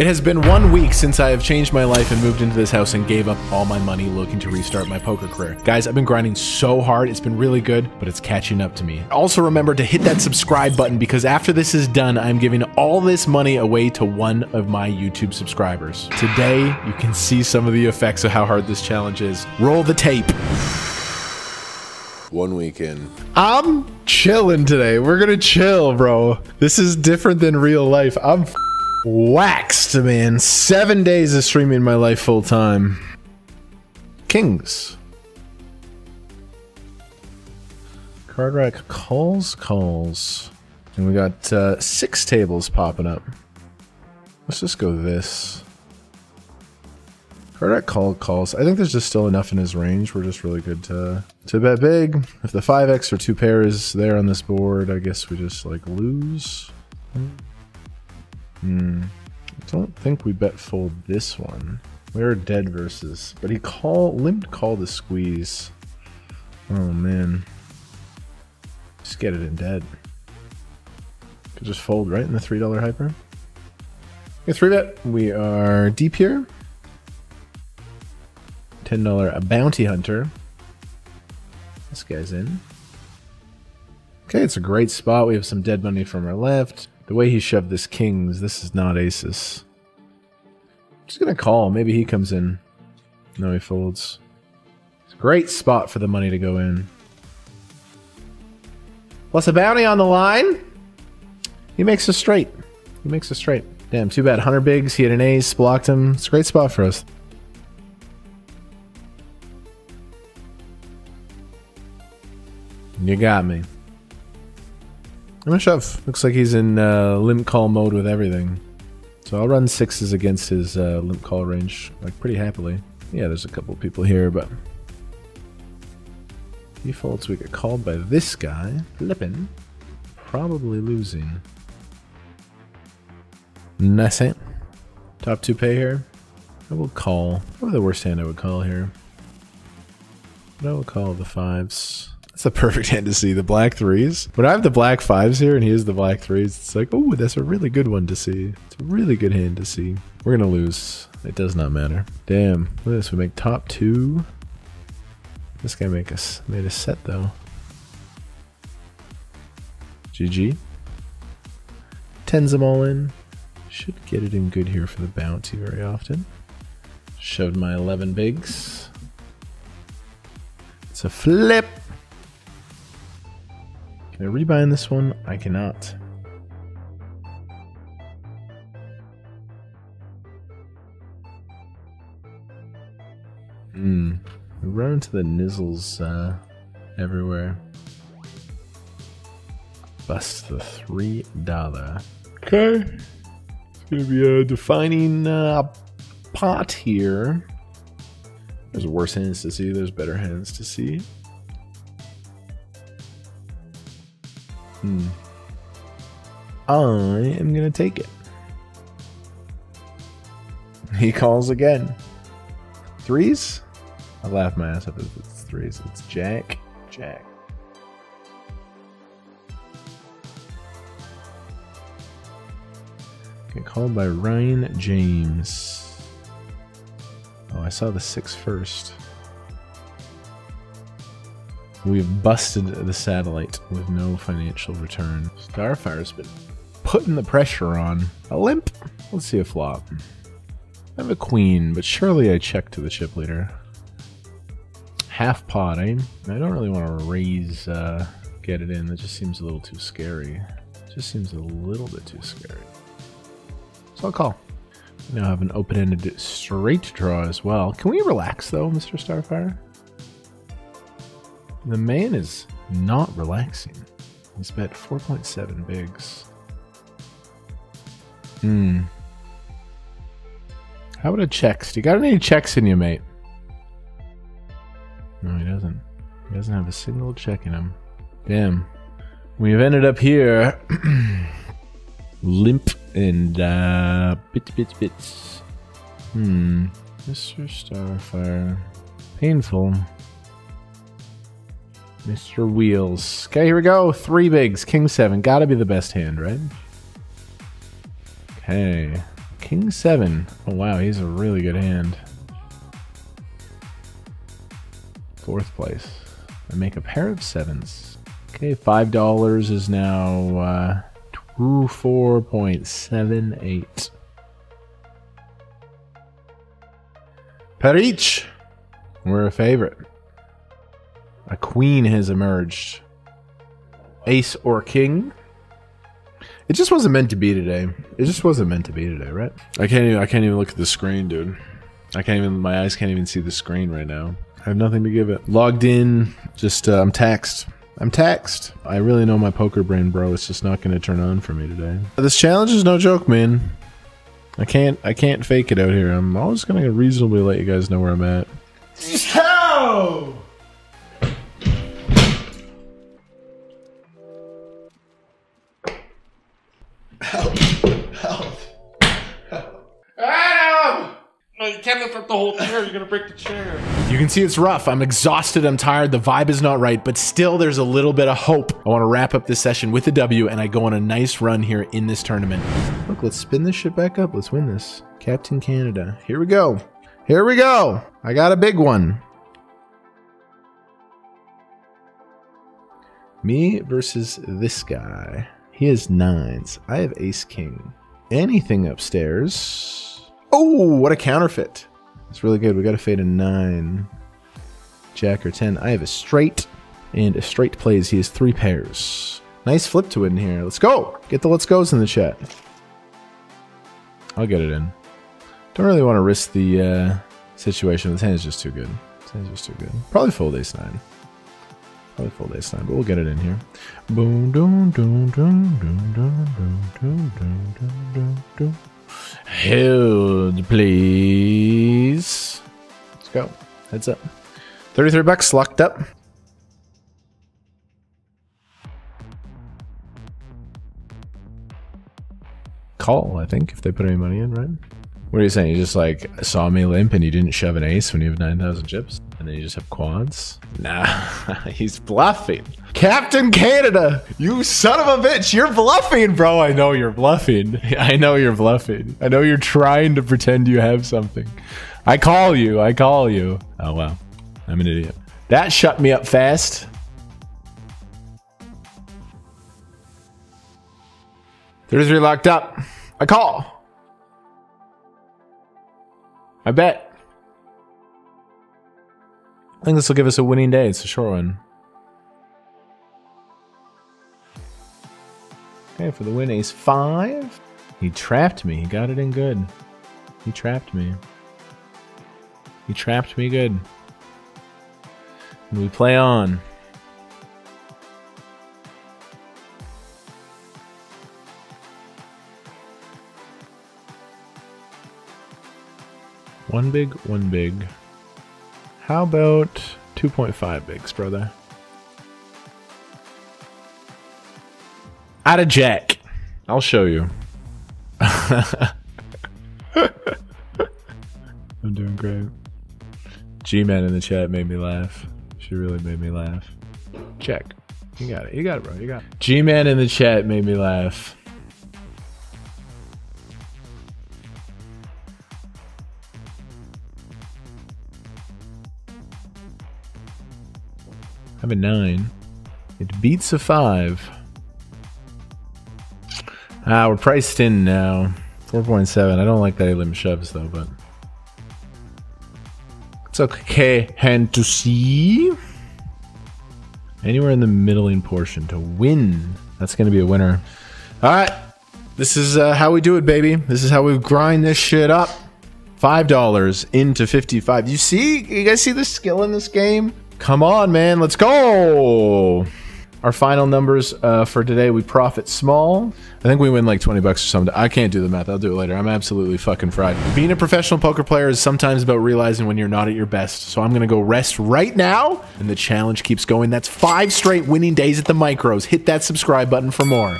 It has been one week since I have changed my life and moved into this house and gave up all my money looking to restart my poker career. Guys, I've been grinding so hard. It's been really good, but it's catching up to me. Also remember to hit that subscribe button because after this is done, I'm giving all this money away to one of my YouTube subscribers. Today, you can see some of the effects of how hard this challenge is. Roll the tape. One weekend. I'm chilling today. We're gonna chill, bro. This is different than real life. I'm waxed, man. Seven days of streaming my life full time. Kings. Card rack calls, calls. And we got uh, six tables popping up. Let's just go this. Card rack call calls. I think there's just still enough in his range. We're just really good to to bet big. If the 5x or two pair is there on this board, I guess we just like lose. Hmm. I don't think we bet fold this one. We're dead versus, but he call limped call the squeeze. Oh man. Just get it in dead. Could just fold right in the three dollar hyper. Okay, three bet. We are deep here. Ten dollar a bounty hunter. This guy's in. Okay, it's a great spot. We have some dead money from our left. The way he shoved this kings, this is not aces. Just gonna call. Maybe he comes in. No, he folds. Great spot for the money to go in. Plus a bounty on the line. He makes a straight. He makes a straight. Damn, too bad. Hunter Biggs, he had an ace, blocked him. It's a great spot for us. You got me. I'm gonna shove. Looks like he's in uh, limp call mode with everything. So I'll run sixes against his uh, limp call range, like pretty happily. Yeah, there's a couple people here, but defaults we get called by this guy, flipping, probably losing. Nice hand. Top two pay here. I will call. Probably the worst hand I would call here. But I will call the fives. That's the perfect hand to see. The black threes. When I have the black fives here and he has the black threes, it's like, oh, that's a really good one to see. It's a really good hand to see. We're to lose. It does not matter. Damn. Look at this. We make top two. This guy make us made a set though. GG. Tens them all in. Should get it in good here for the bounty very often. Shoved my 11 bigs. It's a flip. Can I rebind this one? I cannot. Hmm. We run into the nizzles uh, everywhere. Bust the three dollar. Okay. It's gonna be a defining uh, pot here. There's worse hands to see. There's better hands to see. Hmm. I am gonna take it. He calls again. Threes? I laugh my ass off if it's threes. It's Jack. Jack. Get called by Ryan James. Oh, I saw the six first. We've busted the satellite with no financial return. Starfire's been putting the pressure on. A limp? Let's see a flop. I have a queen, but surely I check to the chip leader. Half pot? I don't really want to raise, uh, get it in. That just seems a little too scary. Just seems a little bit too scary. So I'll call. We now have an open-ended straight draw as well. Can we relax though, Mr. Starfire? The man is not relaxing. He's bet 4.7 bigs. Hmm. How about a checks? Do you got any checks in you, mate? No, he doesn't. He doesn't have a single check in him. Damn. We've ended up here. Limp and uh, bits, bits, bits. Hmm. Mr. Starfire. Painful. Mr. Wheels. Okay, here we go. Three bigs. King seven. Gotta be the best hand, right? Okay. King seven. Oh wow, he's a really good hand. Fourth place. I make a pair of sevens. Okay, five dollars is now uh, two four point seven eight. Perich, we're a favorite. A queen has emerged. Ace or king. It just wasn't meant to be today. It just wasn't meant to be today, right? I can't even I can't even look at the screen, dude. I can't even my eyes can't even see the screen right now. I have nothing to give it. Logged in, just uh, I'm taxed. I'm taxed. I really know my poker brain, bro. It's just not going to turn on for me today. This challenge is no joke, man. I can't I can't fake it out here. I'm always going to reasonably let you guys know where I'm at. How? Help! Help! Adam! No, you can't lift up the whole chair. You're gonna break the chair. You can see it's rough. I'm exhausted. I'm tired. The vibe is not right, but still there's a little bit of hope. I want to wrap up this session with a W and I go on a nice run here in this tournament. Look, let's spin this shit back up. Let's win this. Captain Canada. Here we go. Here we go. I got a big one. Me versus this guy. He has nines. I have ace king. Anything upstairs? Oh, what a counterfeit. It's really good. We got to fade a nine. Jack or 10. I have a straight. And a straight plays. He has three pairs. Nice flip to it in here. Let's go. Get the let's goes in the chat. I'll get it in. Don't really want to risk the uh, situation. This hand is just too good. This hand is just too good. Probably fold ace nine. Probably fold ace nine, but we'll get it in here. Boom, doom, doom, doom, doom, doom, doom, doom, doom, doom, doom, doom. Hold, please. Let's go. Heads up. 33 bucks locked up. Call, I think, if they put any money in, right? What are you saying? You just like saw me limp and you didn't shove an ace when you have 9,000 chips? And then you just have quads? Nah, he's bluffing. Captain Canada, you son of a bitch, you're bluffing, bro. I know you're bluffing. I know you're bluffing. I know you're trying to pretend you have something. I call you. I call you. Oh, wow. I'm an idiot. That shut me up fast. Thirty-three locked up. I call. I bet. I think this will give us a winning day. It's a short one. Okay, for the win, ace five. He trapped me. He got it in good. He trapped me. He trapped me good. And we play on. One big, one big. How about 2.5 bigs, brother? Out of jack. I'll show you. I'm doing great. G-Man in the chat made me laugh. She really made me laugh. Check. You got it. You got it, bro. You got it. G-Man in the chat made me laugh. I have a nine. It beats a five. Ah, we're priced in now. 4.7. I don't like that he limit shoves though, but it's okay. Hand to see. Anywhere in the middling portion to win. That's going to be a winner. All right. This is uh, how we do it, baby. This is how we grind this shit up. $5 into 55. You see? You guys see the skill in this game? Come on, man. Let's go. Our final numbers uh, for today, we profit small. I think we win like 20 bucks or something. I can't do the math. I'll do it later. I'm absolutely fucking fried. Being a professional poker player is sometimes about realizing when you're not at your best. So I'm going to go rest right now. And the challenge keeps going. That's five straight winning days at the micros. Hit that subscribe button for more.